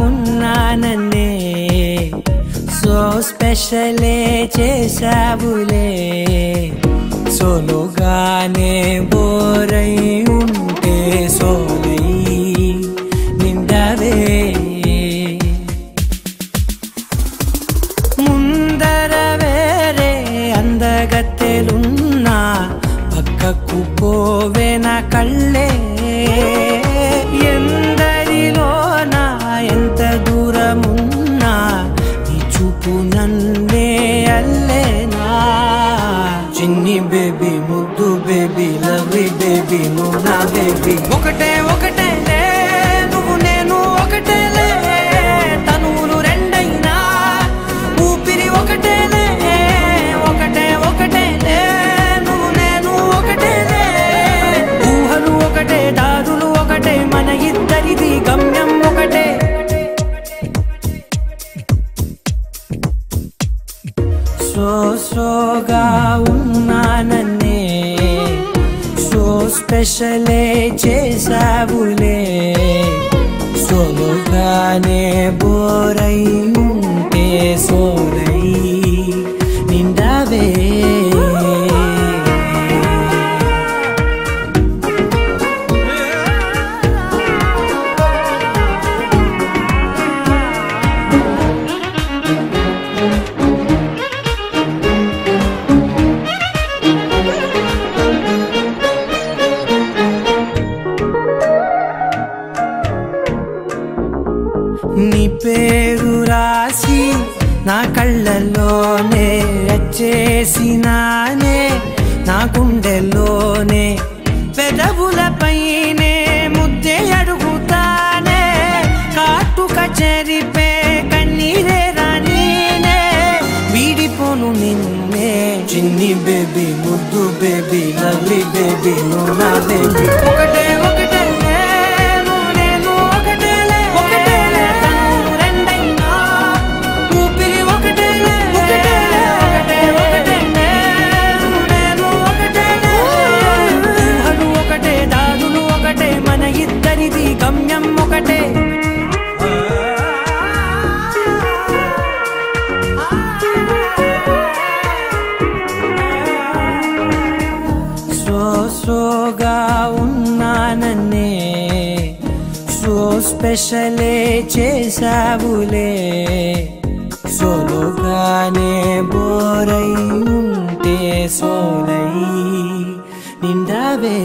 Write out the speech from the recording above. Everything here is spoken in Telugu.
ఉన్నానన్నే. సో స్పెషలే చేశావులే. సోలోగానే బోరై ఉంటే సోలై నిండవే. ముందర వేరే అందగత్తెలున్నా పక్కకు పోవే నా కళ్ళే చిన్ని బేబీ ముద్దు బేబీ లవ్లీ బేబీ నువ్వు నా బేబీ. ఒకటే ఒకటే. సోగా ఉన్నానన్నే. సో స్పెషలే చేసావులే సోలుగానే బోరై ఉంటే రాసి నా కళ్ళల్లోనే వచ్చేసినానే నా గుండెల్లోనే పెదవులపైనే ముద్దే అడుగుతానే కాటుక చెరిపే కన్నీరే రానీనే వీడిపోను నిన్నే. చిన్ని బేబీ ముద్దు బేబీ లవ్లీ బేబీ నువ్వు నా బేబీ. సో స్పెషలే చేసావులే సోలోగానే బోరై ఉంటే సోలై నిండావే.